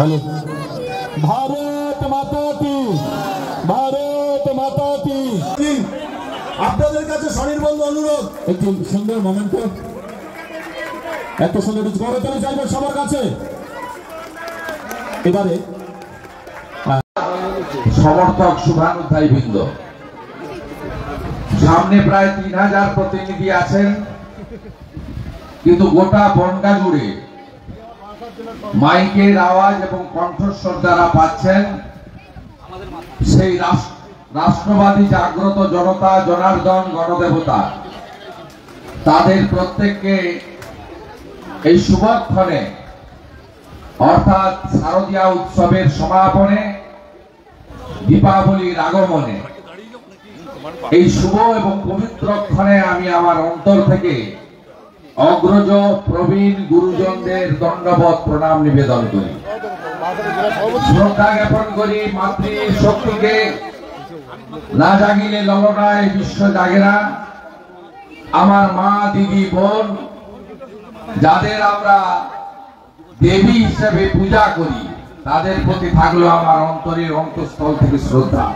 Hello. Bharat মাতা কি? ভারত মাতা কি? আপনাদের কাছে স্বনির্বন্ধ অনুরোধ। একটু সুন্দর মোমেন্ট এত সুন্দর তুমি চাইবেন সবার কাছে। এবারে সমর্থক শুভানুধ্যায়ী বৃন্দ সামনে প্রায় তিন হাজার প্রতিনিধি আছেন কিন্তু গোটা বনগা জুড়ে মাইকের আওয়াজ এবং কণ্ঠস্বর দ্বারা পাচ্ছেন, সেই রাষ্ট্রবাদী জাগ্রত জনতা, জনার্দন, গণদেবতা, তাদের প্রত্যেককে এই শুভক্ষণে, অর্থাৎ শারদীয়া উৎসবের সমাপনে, দীপাবলির আগমনে, এই শুভ এবং পবিত্র ক্ষণে আমি আমার অন্তর থেকে অগ্রজ প্রবীণ গুরুজনদের দণ্ডবত প্রণাম নিবেদন করি। শ্রদ্ধা জ্ঞাপন করি মাতৃ শক্তিকে না জাগিলে ললনায় বিশ্ব জাগে না। আমার মা, দিদি, বোন, যাদের আমরা দেবী হিসেবে পূজা করি, তাদের প্রতি থাকল আমার অন্তরের অন্তঃস্থল থেকে শ্রদ্ধা।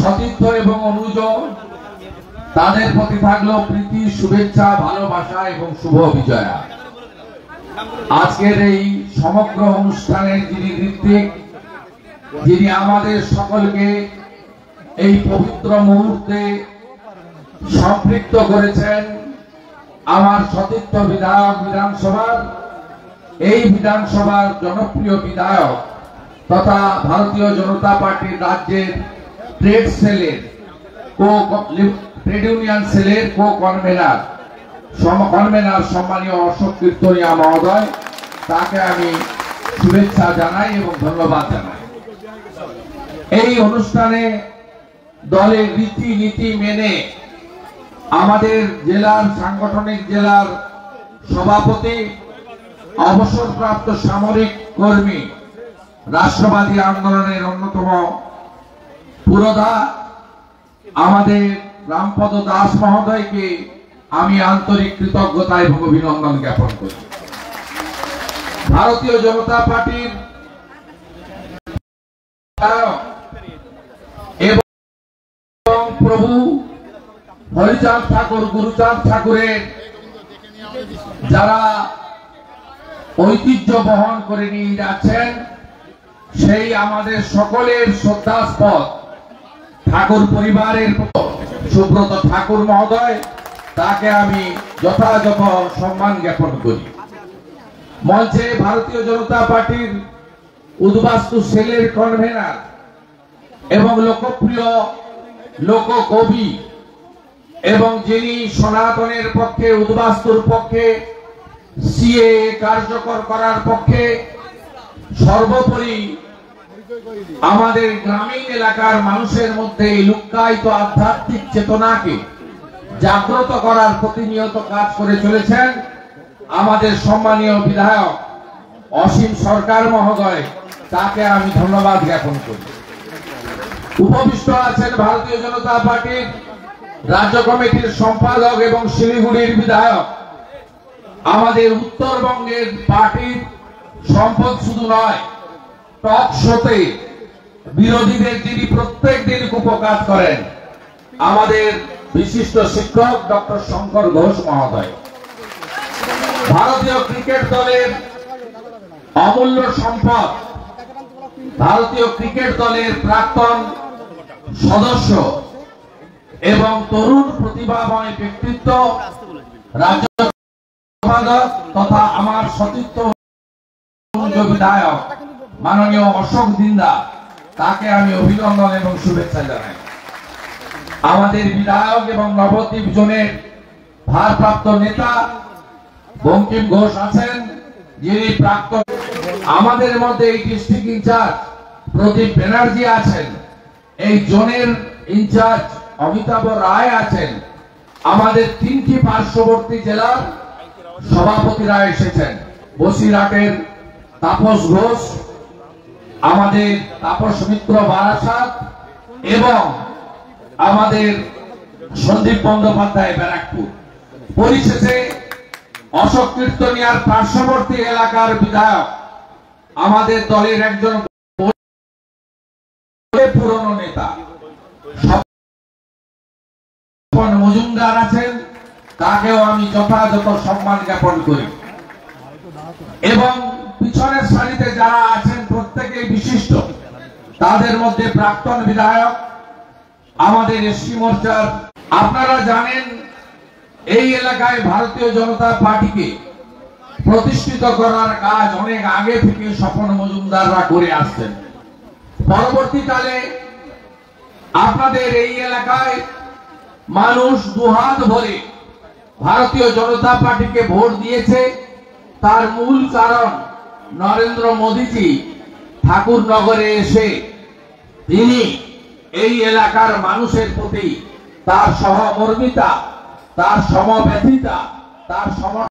সতীর্থ এবং অনুজ তাদের প্রতি থাকল প্রীতি, শুভেচ্ছা, ভালোবাসা এবং শুভ বিজয়া। আজকের এই সমগ্র অনুষ্ঠানের যিনি ঋত্বিক, যিনি আমাদের সকলকে এই পবিত্র মুহূর্তে সম্পৃক্ত করেছেন, আমার সতীর্থ বিধায়ক বিধানসভার, এই বিধানসভার জনপ্রিয় বিধায়ক তথা ভারতীয় জনতা পার্টির রাজ্যের ট্রেড সেলের ট্রেড ইউনিয়ন সেলের কো কনভেনার কনভেনার সম্মানীয় অশোক কীর্তনিয়া মহোদয়, তাকে আমি শুভেচ্ছা জানাই এবং ধন্যবাদ জানাই। এই অনুষ্ঠানে দলের রীতি নীতি মেনে আমাদের জেলার সাংগঠনিক জেলার সভাপতি, অবসরপ্রাপ্ত সামরিক কর্মী, রাষ্ট্রবাদী আন্দোলনের অন্যতম পুরোধা আমাদের রামপদ দাস মহোদয়কে আমি আন্তরিক কৃতজ্ঞতা এবং অভিনন্দন জ্ঞাপন করি। ভারতীয় জনতা পার্টির এবং প্রভু হরিচাঁদ ঠাকুর, গুরুচাঁদ ঠাকুরের যারা ঐতিহ্য বহন করে নিয়ে যাচ্ছেন, সেই আমাদের সকলের শ্রদ্ধাস্পদ। ঠাকুর পরিবারের সুব্রত ঠাকুর মহোদয়, তাকে আমি যথাযথ সম্মান জ্ঞাপন করি। মঞ্চে ভারতীয় জনতা পার্টির উদ্বাস্তু সেলের কনভেনার এবং লোকপ্রিয় লোককবি এবং যিনি সনাতনের পক্ষে, উদ্বাস্তুর পক্ষে সিএ কার্যকর করার পক্ষে সর্বোপরি আমাদের গ্রামীণ এলাকার মানুষের মধ্যে এই লুক্কায়িত আধ্যাত্মিক চেতনাকে জাগ্রত করার প্রতিনিয়ত কাজ করে চলেছেন আমাদের সম্মানীয় বিধায়ক অসীম সরকার মহোদয়। তাকে আমি ধন্যবাদ জ্ঞাপন করি। উপবিষ্ট আছেন ভারতীয় জনতা পার্টির রাজ্য কমিটির সম্পাদক এবং শিলিগুড়ির বিধায়ক। আমাদের উত্তরবঙ্গের পার্টির সম্পদ শুধু নয় টক শোতে বিরোধীদের যিনি প্রত্যেক দিন উপকার করেন, আমাদের বিশিষ্ট শিক্ষক ডক্টর শঙ্কর ঘোষ মহোদয়। ভারতীয় ক্রিকেট দলের অমূল্য সম্পদ, ভারতীয় ক্রিকেট দলের প্রাক্তন সদস্য এবং তরুণ প্রতিভাময় ব্যক্তিত্ব, রাজ্য সম্পাদক তথা আমার সতীর্থ বিধায়ক মাননীয় অশোক দিন্দা তাকে আমি অভিনন্দন এবং শুভেচ্ছা জানাই। আমাদের বিধায়ক এবং নবদ্বীপ জোনের ভারপ্রাপ্ত নেতা বঙ্কিম ঘোষ আছেন, যিনি প্রাক্তন আমাদের মধ্যে এই ডিস্ট্রিক্ট ইনচার্জ প্রদীপ ব্যানার্জি আছেন, এই জোনের ইনচার্জ অমিতাভ রায় আছেন। আমাদের তিনটি পার্শ্ববর্তী জেলার সভাপতিরা এসেছেন। বসিরহাটের তাপস ঘোষ আমাদের তাপস মিত্র বারাসাত এবং আমাদের সন্দীপ বন্দ্যোপাধ্যায় ব্যারাকপুর। পরিশেষে অশোক কীর্তনিয়ার পার্শ্ববর্তী এলাকার বিধায়ক, আমাদের দলের একজন পুরনো নেতা মজুমদার আছেন, তাকেও আমি যথাযথ সম্মান জ্ঞাপন করি। এবং পিছনের সারিতে যারা আছেন প্রত্যেকেই বিশিষ্ট। তাদের মধ্যে প্রাক্তন বিধায়ক, আমাদের এসসি মোর্চার, আপনারা জানেন, এই এলাকায় ভারতীয় জনতা পার্টিকে প্রতিষ্ঠিত করার কাজ অনেক আগে থেকে স্বপন মজুমদাররা করে আসছেন। পরবর্তীকালে আপনাদের এই এলাকায় মানুষ দুহাত ভরে ভারতীয় জনতা পার্টিকে ভোট দিয়েছে। তার মূল কারণ নরেন্দ্র মোদীজি ঠাকুরনগরে এসে তিনি এই এলাকার মানুষের প্রতি তার সহমর্মিতা তার সমব্যথিতা তার সমর্থন